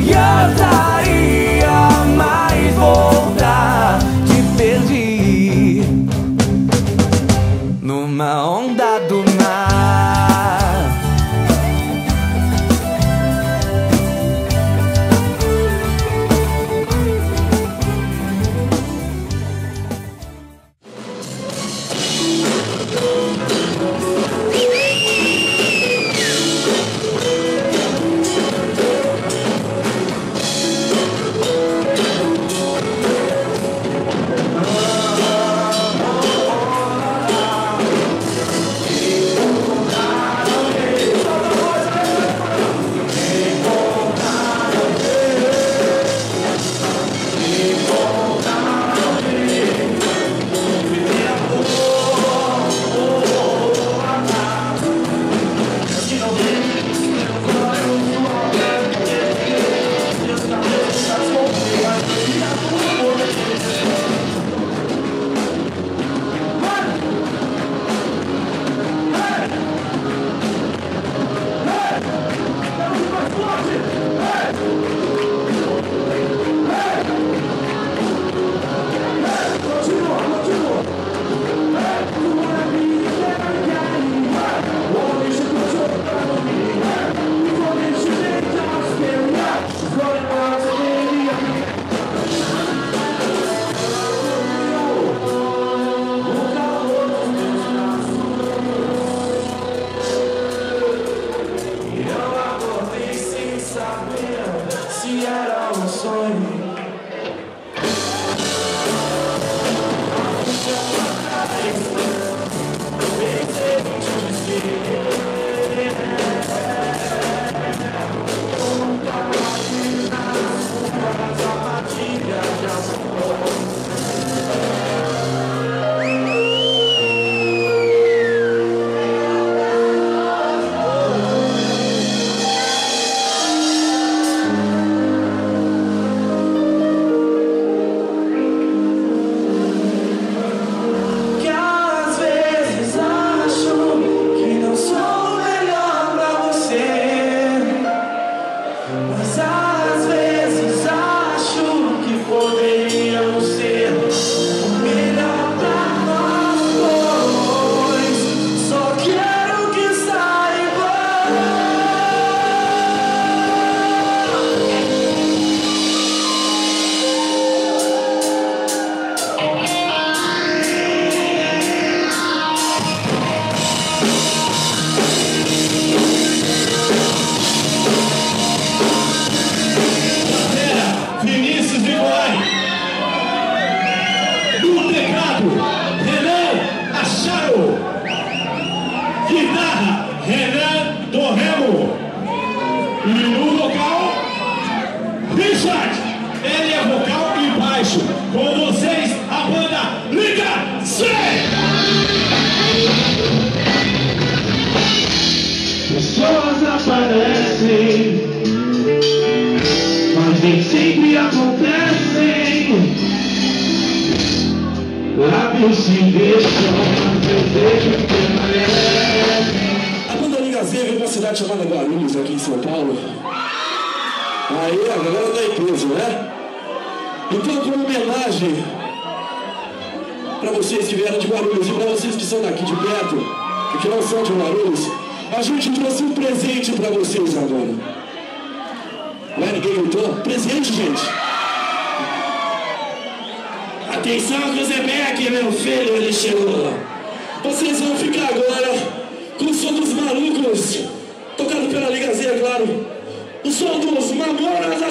your time. Mas nem sempre acontecem. Lábios se deixam, mas desejos permanecem. A banda Liga Z veio de uma cidade chamada Guarulhos, aqui em São Paulo. Aí a galera tá em peso, né? Então, como homenagem para vocês que vieram de Guarulhos e para vocês que são daqui de perto, e que não são de Guarulhos, a gente trouxe um presente para vocês agora. Não é? Ninguém gritou? Presente, gente! Atenção, Cruzebeck, meu filho, ele chegou. Vocês vão ficar agora com o som dos malucos, tocado pela Liga Z, é claro. O som dos Mamonas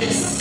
Yes.